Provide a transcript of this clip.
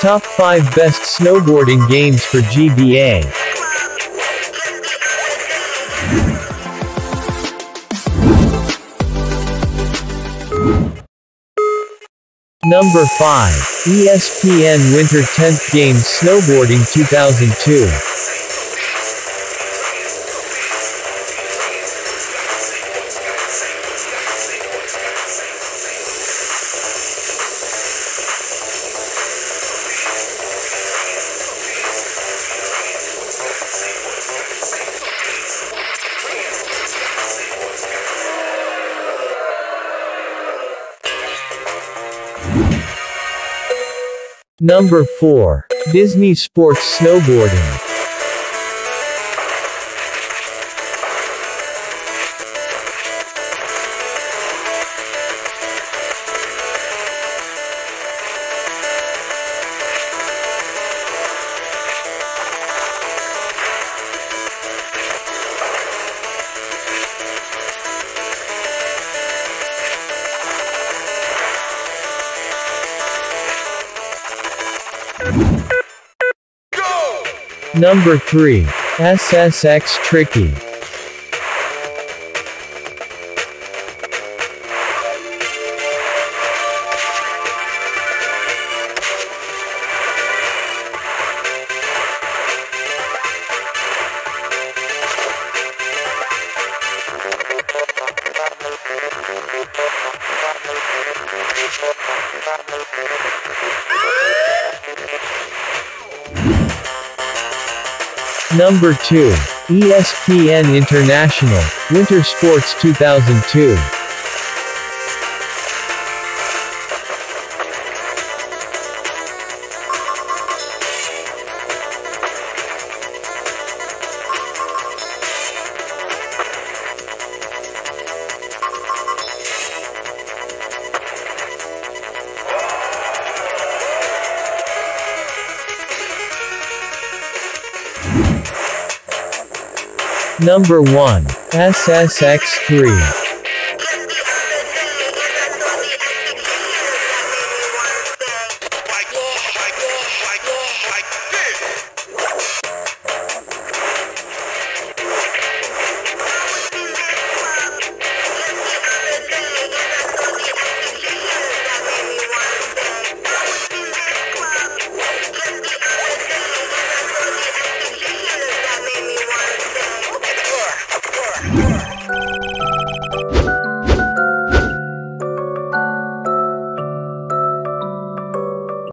Top 5 Best Snowboarding Games for GBA. Number 5. ESPN Winter 10th Games Snowboarding 2002. Number 4. Disney Sports Snowboarding. Number 3. SSX Tricky. Ah! Number 2. ESPN International, Winter Sports 2002. Number 1. SSX3.